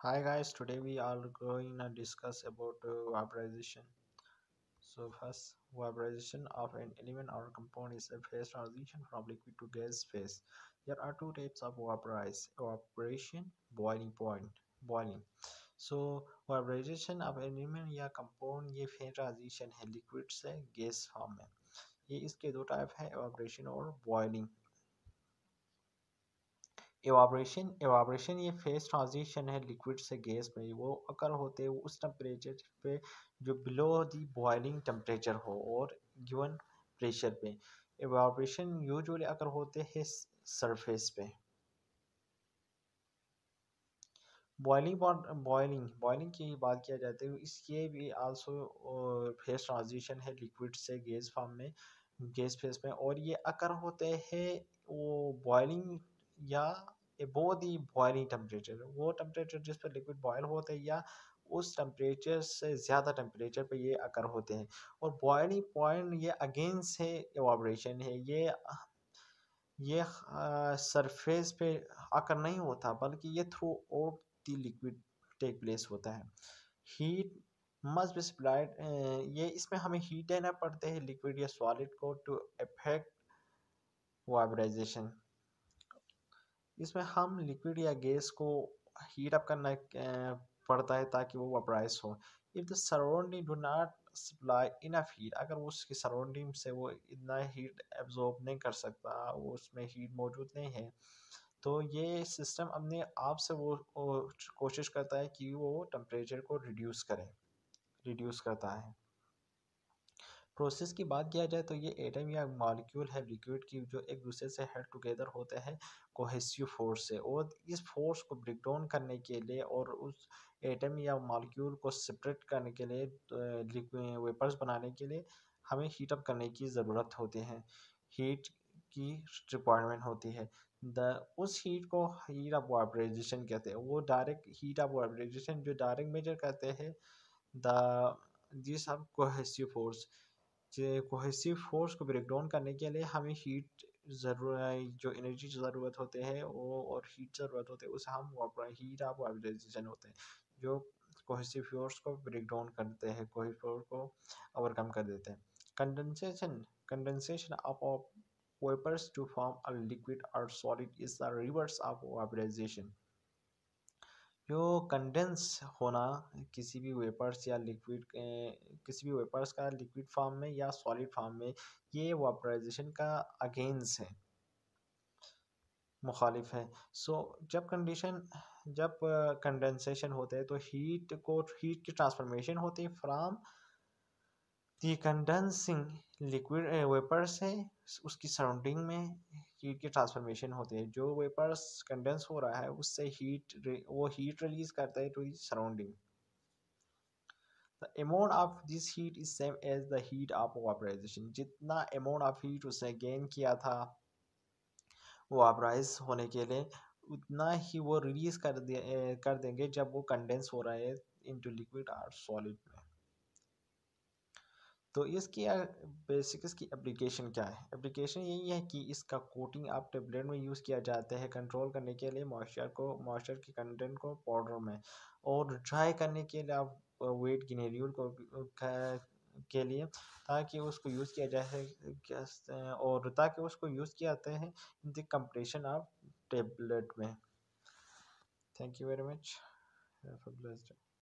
Hi guys, today we are going to discuss about uh, vaporization. So first, vaporization of an element or compound is a phase transition from liquid to gas phase. There are two types of vaporize: evaporation, boiling point, boiling. So of an element या compound ये phase transition है liquid से gas form ये इसके दो type है evaporation और boiling evaporation evaporation ये फेस ट्रांजिशन है लिक्विड से गैस में। वो अकर होते हैं, उस टेम्परेचर पे जो बिलो दी बॉइलिंग टेम्परेचर हो और गिवन प्रेशर पे। एवाब्रेशन यूजुअली अकर होते हैं सरफेस पे। बॉइलिंग बॉइलिंग बॉइलिंग की बात किया जाता है, इसके भी आल्सो फेस ट्रांजिशन है लिक्विड से गैस फॉर्म में गैस फेस में। और ये अकर होते हैं, वो बॉइलिंग या एबो ही बॉइलिंग टेम्परेचर वो टेम्परेचर जिस पर लिक्विड बॉयल होते हैं या उस टेम्परेचर से ज़्यादा टेम्परेचर पे ये अकर होते हैं। और बॉइलिंग पॉइंट ये अगेंस्ट है एवाब्रेशन है, ये ये सरफेस पे अकर नहीं होता, बल्कि ये throughout the liquid take place होता है। हीट मस्ट बी सप्लाइड ये इसमें हमें हीट देना पड़ता है लिक्विड या सॉलिड को टू इफ़ेक्ट वाइब्राइजेशन इसमें हम लिक्विड या गैस को हीट अप करना पड़ता है ताकि वो वपराइज हो। If the surrounding do not supply enough heat अगर उसकी सराउंडिंग से वो इतना हीट एब्जॉर्ब नहीं कर सकता वो उसमें हीट मौजूद नहीं है तो ये सिस्टम अपने आप से वो, वो कोशिश करता है कि वो टेम्परेचर को रिड्यूस करें रिड्यूस करता है। प्रोसेस की बात किया जाए तो ये एटम या मॉलिक्यूल है लिक्विड की, जो एक दूसरे से हेल्प टुगेदर होते हैं, कोहेसिव फोर्स से। और इस फोर्स को ब्रेक डाउन करने के लिए और उस एटम या मॉलिक्यूल को सेपरेट करने के लिए वेपर्स बनाने के लिए हमें हीट अप करने की ज़रूरत होती है। हीट की रिक्वायरमेंट होती है। द, उस हीट को हीट ऑफ़ वाइब्रेजेशन कहते हैं। वो डायरेक्ट हीट ऑफ़ वाइब्रेजेशन जो डायरेक्ट मेजर करते हैं, the this of cohesive force. Cohesive force को ब्रेक डाउन करने के लिए हमें हीट ज़रूर, जो एनर्जी ज़रूरत होते हैं, वो और हीट ज़रूरत होते हैं, उसे हम हीट ऑफ़ वाइब्रेशन होते हैं, जो कोहेसिव फोर्स को ब्रेक डाउन करते हैं कोहेसिव फोर्स को ओवरकम कर देते हैं। Condensation condensation of vapours to form a liquid और solid is the reverse of vibration जो कंडेंस होना किसी भी वेपर्स या लिक्विड किसी भी वेपर्स का लिक्विड फॉर्म में या सॉलिड फॉर्म में ये वापराइजेशन का अगेंस्ट है। मुखालिफ है। सो so, जब कंडीशन जब कंडेंसेशन होते हैं तो हीट को हीट की ट्रांसफॉर्मेशन होती है from the condensing liquid vapour से उसकी सराउंडिंग में हीट की ट्रांसफॉर्मेशन होती है। जो वेपर्स कंडेंस हो रहा है, उससे हीट वो हीट रिलीज़ करता है to surrounding amount of this heat is same as the heat of vaporization जितना अमाउंट ऑफ़ हीट उसने गेन किया था वापराइज होने के लिए, उतना ही वो रिलीज़ कर दे कर देंगे जब वो कंडेंस हो रहा है इनटू लिक्विड और सॉलिड में। तो इसकी बेसिक इसकी एप्लीकेशन क्या है? एप्लीकेशन यही है कि इसका कोटिंग आप टेबलेट में यूज़ किया जाता है कंट्रोल करने के लिए मॉइस्चर को मॉइस्चर के कंटेंट को पाउडर में और ड्राई करने के लिए आप वेट गिनेरियल को के लिए ताकि उसको यूज़ किया जाए और ताकि उसको यूज़ किया जाता है in the compression of tablet में। Thank you very much